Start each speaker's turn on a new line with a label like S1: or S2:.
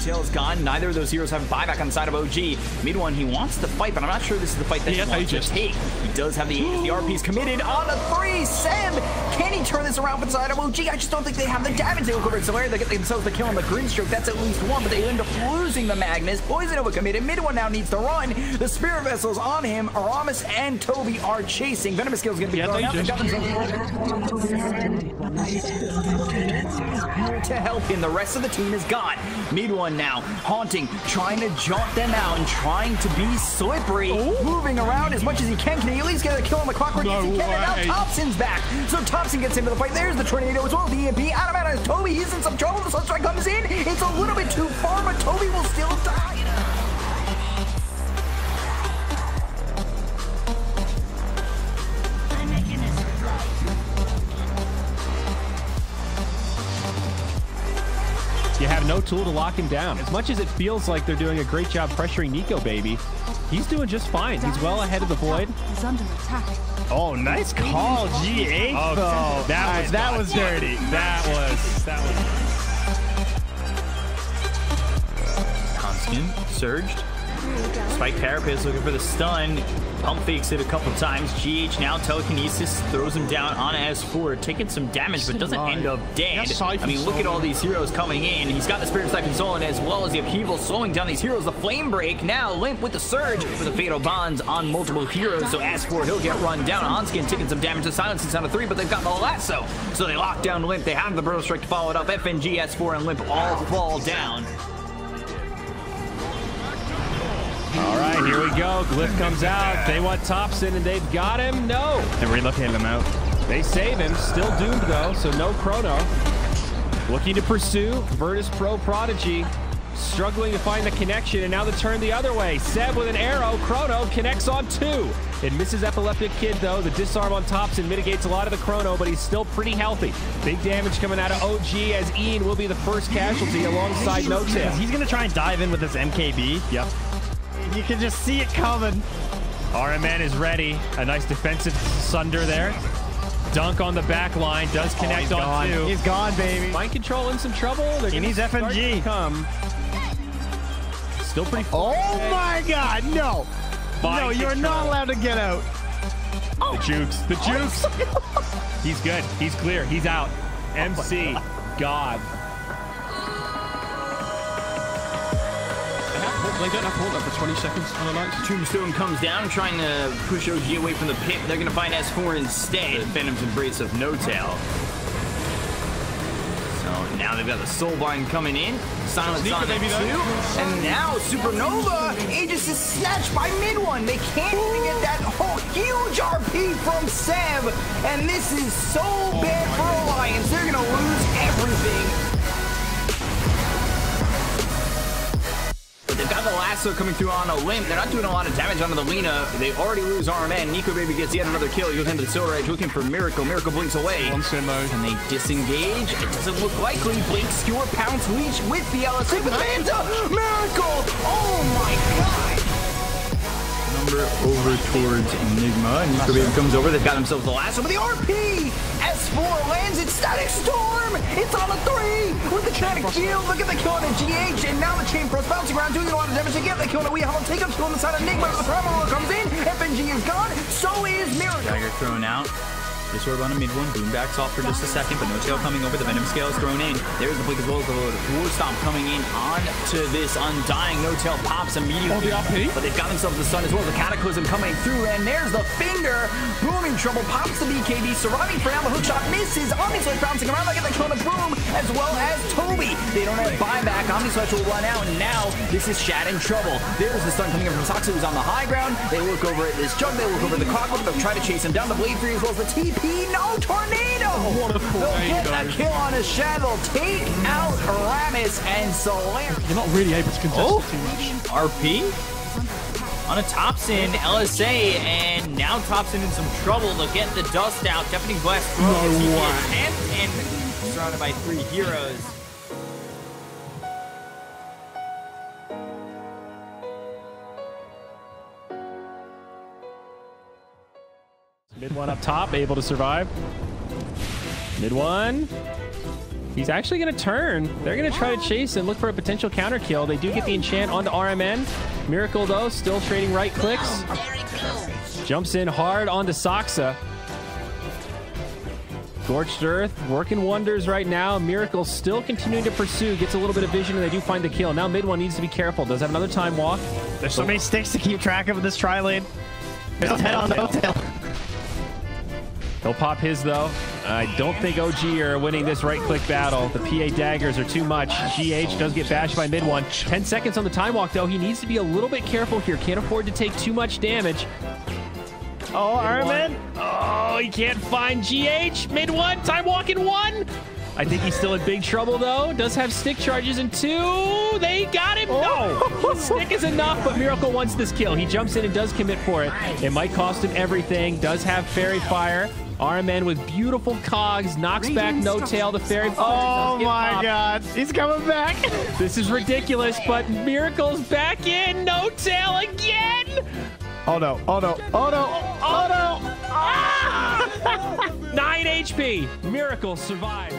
S1: No-Tail's gone. Neither of those heroes have buyback on the side of OG. Mid one, he wants to fight, but I'm not sure this is the fight that he,
S2: He
S1: wants to take. He does have the Aegis. The RP's committed on a three. Seb, can he turn this around for the side of OG? I just don't think they have the damage. They look over Solaire. They get themselves the kill on the Grimstroke. That's at least one, but they end up losing the Magnus. Poison Nova committed. Mid one now needs to run. The Spirit Vessel's on him. Aramis and Toby are chasing. Venomous Skill's going to be
S2: Yeah,
S1: thrown out. To help him. The rest of the team is gone. Mid one now, haunting, trying to jump them out and trying to be slippery, moving around as much as he can. Can he at least get a kill on the clockwork? yes, he
S2: No
S1: can. And
S2: way.
S1: now Thompson's back. So Thompson gets into the fight. There's the tornado as well. The EMP. Adam out as Toby. He's in some trouble. The Sunstrike comes in. It's a little bit too far, but Toby will still die.
S2: You have no tool to lock him down. As much as it feels like they're doing a great job pressuring Nico, baby, he's doing just fine. He's well ahead of the void.
S3: He's under attack.
S4: Oh, nice call, G8
S2: Oh,
S4: though.
S2: that was
S4: that was dirty.
S2: That was that was.
S1: Constant surged. Spike Carapace looking for the stun. Pump fakes it a couple times. GH now telekinesis throws him down on S4, taking some damage, but doesn't end up dead. I mean, look at all these heroes coming in. He's got the Spirit Siphon Soul in as well as the upheaval slowing down these heroes. The Flame Break now Limmp with the Surge for the Fatal Bonds on multiple heroes. So S4, he'll get run down. Onskin taking some damage to Silence and Sound of 3, but they've got the Lasso. So they lock down Limmp. They have the Burrow Strike to follow it up. FNG, S4, and Limmp all fall down.
S2: Here we go. Glyph comes out. They want Thompson, and they've got him. No.
S4: And relocating him out.
S2: They save him. Still doomed, though, so no Chrono. Looking to pursue Virtus Pro Prodigy. Struggling to find the connection, and now the turn the other way. Seb with an arrow. Chrono connects on two. It misses Epileptic Kid, though. The disarm on Thompson mitigates a lot of the Chrono, but he's still pretty healthy. Big damage coming out of OG as Ian will be the first casualty alongside No Tail.
S4: He's gonna try and dive in with his MKB.
S2: Yep.
S4: You can just see it coming.
S2: RMN is ready. A nice defensive sunder there. Dunk on the back line. Does oh, connect
S4: he's
S2: on
S4: gone.
S2: two.
S4: He's gone, baby.
S2: Mind control in some trouble. They're
S4: He needs FNG.
S2: Come. Still pretty.
S4: Oh my god, no.
S2: Mind
S4: no, you're not allowed to get out.
S2: The jukes. The jukes. Oh, he's good. He's clear. He's out. MC. Oh god.
S5: They don't have to hold that for 20 seconds on the lights.
S1: Tombstone comes down, trying to push OG away from the pit. They're going to find S4 instead. Venom's Embrace of No Tail. So now they've got the Soulbind coming in. Silence
S5: Sneaker
S1: on
S5: baby,
S1: it
S5: though.
S1: too. And now Supernova. Aegis is snatched by mid one. They can't even get that whole huge RP from Seb. And this is so bad for Alliance. They're going to lose everything. They've got the lasso coming through on a limp. They're not doing a lot of damage onto the Lina. They already lose RMN. Nikobaby gets yet another kill. He goes into the Silver Edge looking for Miracle. Miracle blinks away.
S5: One sim though.
S1: And they disengage. It doesn't look likely. Blink, skewer, pounce, leech with the LSA. But Manta! Miracle! Oh my god! Number over towards Enigma. And comes over. They've got themselves the lasso. But the RP! S4 lands in Static Storm! It's on a three! With the kinetic shield. Look at the kill on the GH. And now the chain press bouncing around, doing a lot of damage to get the kill on the We have take up kill on the side of Enigma. The Primal comes in. FNG is gone. So is Miracle. Dagger thrown out. This orb on a mid one, boom backs off for just a second, but no tail coming over. The venom scale is thrown in. There's the blink as well as the war stomp coming in on to this undying. No tail pops immediately.
S5: Oh, the RP?
S1: But they've got themselves the stun as well. The cataclysm coming through, and there's the finger. Booming trouble pops the BKB. Surviving for now. The hook shot misses. Omnislash bouncing around. They get the kill on the boom, as well as Toby. They don't have buyback. Omnislash will run out, and now this is Shad in trouble. There's the stun coming in from Soxy, who's on the high ground. They look over at this jug. They look over the clockwork. They'll try to chase him down. The blade free as well as the TP. No tornado.
S5: What a
S1: They'll get a kill on a Shad. They'll take out Aramis and Solaire.
S5: You're not really able to contest
S1: Oh.
S5: too much.
S1: RP on a Thompson LSA, and now Thompson in some trouble. They'll get the dust out. Deafening blast throw
S5: No
S1: as he
S5: way.
S1: and surrounded by three heroes.
S2: Mid one up top, able to survive. Mid one. He's actually going to turn. They're going to try to chase and look for a potential counter kill. They do get the enchant onto RMN. Miracle, though, still trading right clicks. Jumps in hard onto Saksa. Scorched Earth working wonders right now. Miracle still continuing to pursue. Gets a little bit of vision and they do find the kill. Now mid one needs to be careful. Does have another time walk.
S4: There's so many sticks to keep track of in this tri lane. There's head on no tail.
S2: He'll pop his though. I don't think OG are winning this right click battle. The PA daggers are too much. GH does get bashed by mid one. 10 seconds on the time walk though. He needs to be a little bit careful here. Can't afford to take too much damage.
S4: Oh, Armin.
S2: Oh, he can't find GH. Mid one, time walk in one. I think he's still in big trouble though. Does have stick charges in two. They got him. No, oh. stick is enough, but Miracle wants this kill. He jumps in and does commit for it. It might cost him everything. Does have Faerie Fire. RMN with beautiful cogs knocks back No Tail. The Faerie Fire.
S4: Oh my
S2: popped.
S4: god. He's coming back.
S2: This is ridiculous, but Miracle's back in. No Tail again.
S4: Oh no. Oh no. Oh no. Oh no.
S2: Ah! 9 HP. Miracle survives.